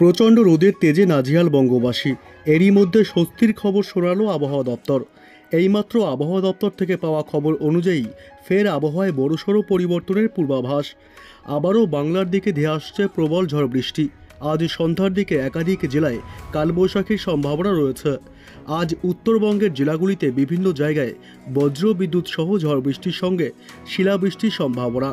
প্রচণ্ড রোদের তেজে নাজিয়াল বঙ্গবাসী। এরই মধ্যে স্বস্তির খবর শোনালো আবহাওয়া দপ্তর। এইমাত্র আবহাওয়া দপ্তর থেকে পাওয়া খবর অনুযায়ী ফের আবহাওয়ায় বড়সড় পরিবর্তনের পূর্বাভাস। আবারও বাংলার দিকে ধেয়ে আসছে প্রবল ঝড় বৃষ্টি। আজ সন্ধ্যার দিকে একাধিক জেলায় কালবৈশাখীর সম্ভাবনা রয়েছে। আজ উত্তরবঙ্গের জেলাগুলিতে বিভিন্ন জায়গায় বজ্র বিদ্যুৎ সহ ঝড় বৃষ্টির সঙ্গে শিলাবৃষ্টির সম্ভাবনা।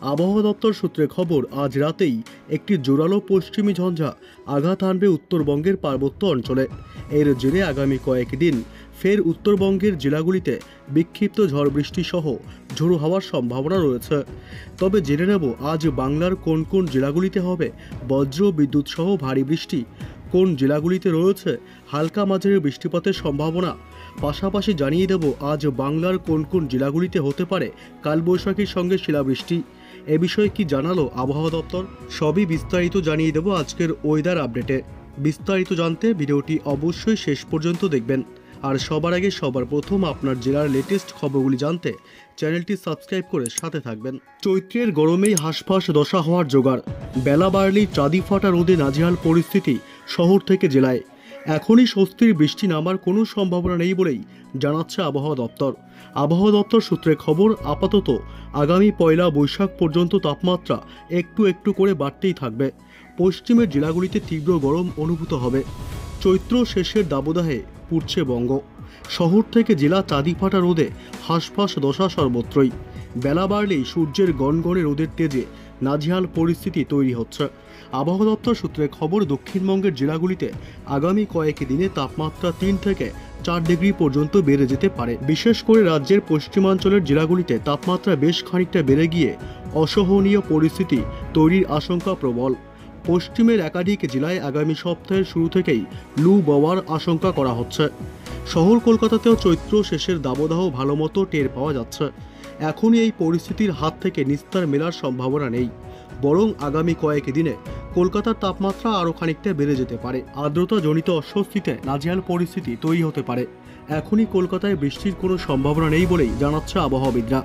আবহাওয়া দপ্তর সূত্রে খবর, আজ রাতেই একটি জোরালো পশ্চিমী ঝঞ্ঝা আঘাত আনবে উত্তরবঙ্গের পার্বত্য অঞ্চলে। এর জেরে আগামী কয়েকদিন ফের উত্তরবঙ্গের জেলাগুলিতে বিক্ষিপ্ত ঝড় বৃষ্টি সহ ঝোড়ো হওয়ার সম্ভাবনা রয়েছে। তবে জেনে নেব, আজ বাংলার কোন কোন জেলাগুলিতে হবে বজ্র বিদ্যুৎ সহ ভারী বৃষ্টি, কোন জেলাগুলিতে রয়েছে হালকা মাঝারি বৃষ্টিপাতের সম্ভাবনা। পাশাপাশি জানিয়ে দেব, আজ বাংলার কোন কোন জেলাগুলিতে হতে পারে কালবৈশাখীর সঙ্গে শিলাবৃষ্টি। এ বিষয়ে কি জানালো আবহাওয়া দপ্তর? সবই বিস্তারিত জানিয়ে দেব আজকের ওয়েদার আপডেটে বিস্তারিত জানতে ভিডিওটি অবশ্যই শেষ পর্যন্ত দেখবেন। আর সবার আগে সবার প্রথম আপনার জেলার লেটেস্ট খবরগুলি জানতে চ্যানেলটি সাবস্ক্রাইব করে সাথে থাকবেন। চৈত্রের গরমেই হাঁসফাঁস দশা হওয়ার জোগাড়। বেলা বাড়লেই চাঁদি ফাটা রোদে নাজেহাল পরিস্থিতি শহর থেকে জেলায়। এখনই স্বস্তির বৃষ্টি নামার কোনো সম্ভাবনা নেই বলেই জানাচ্ছে আবহাওয়া দপ্তর। আবহাওয়া দপ্তর সূত্রে খবর, আপাতত আগামী পয়লা বৈশাখ পর্যন্ত তাপমাত্রা একটু একটু করে বাড়তেই থাকবে। পশ্চিমের জেলাগুলিতে তীব্র গরম অনুভূত হবে। চৈত্র শেষের দাবদাহে পুড়ছে বঙ্গ। শহর থেকে জেলা চাঁদি ফাটা রোদে হাঁসফাঁস দশা সর্বত্রই। বেলা বাড়লেই সূর্যের গনগনে রোদের তেজে নাজেহাল পরিস্থিতি তৈরি হচ্ছে। আবহাওয়া দপ্তর সূত্রে খবর, দক্ষিণবঙ্গের জেলাগুলিতে আগামী কয়েক দিনে তাপমাত্রা তিন থেকে চার ডিগ্রি পর্যন্ত বেড়ে যেতে পারে। বিশেষ করে রাজ্যের পশ্চিমাঞ্চলের জেলাগুলিতে তাপমাত্রা বেশ খানিকটা বেড়ে গিয়ে অসহনীয় পরিস্থিতি তৈরির আশঙ্কা প্রবল। পশ্চিমের একাধিক জেলায় আগামী সপ্তাহের শুরু থেকেই লু বওয়ার আশঙ্কা করা হচ্ছে। শহর কলকাতাতেও চৈত্র শেষের দাবদাহ ভালোমতো টের পাওয়া যাচ্ছে। এখনই এই পরিস্থিতির হাত থেকে নিস্তার মেলার সম্ভাবনা নেই। বরং আগামী কয়েক দিনে কলকাতার তাপমাত্রা আরও খানিকটা বেড়ে যেতে পারে। আর্দ্রতা জনিত অস্বস্তিতে নাজেহাল পরিস্থিতি তৈরি হতে পারে। এখনই কলকাতায় বৃষ্টির কোনো সম্ভাবনা নেই বলেই জানাচ্ছে আবহাওয়াবিদরা।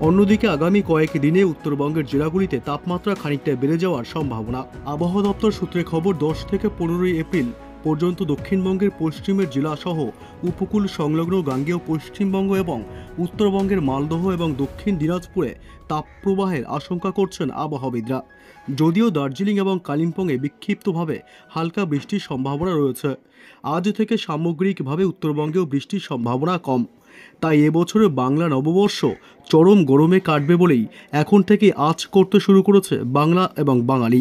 অন্যদিকে আগামী কয়েক দিনে উত্তরবঙ্গের জেলাগুলিতে তাপমাত্রা খানিকটা বেড়ে যাওয়ার সম্ভাবনা। আবহাওয়া দপ্তর সূত্রে খবর, দশ থেকে পনেরোই এপ্রিল পর্যন্ত দক্ষিণবঙ্গের পশ্চিমের জেলাসহ উপকূল সংলগ্ন গাঙ্গেয় পশ্চিমবঙ্গ এবং উত্তরবঙ্গের মালদহ এবং দক্ষিণ দিনাজপুরে তাপপ্রবাহের আশঙ্কা করছেন আবহাওয়াবিদরা। যদিও দার্জিলিং এবং কালিম্পংয়ে বিক্ষিপ্তভাবে হালকা বৃষ্টির সম্ভাবনা রয়েছে। আজ থেকে সামগ্রিকভাবে উত্তরবঙ্গেও বৃষ্টির সম্ভাবনা কম। তাই এবছরে বাংলা নববর্ষ চরম গরমে কাটবে বলেই এখন থেকে আজ করতে শুরু করেছে বাংলা এবং বাঙালি।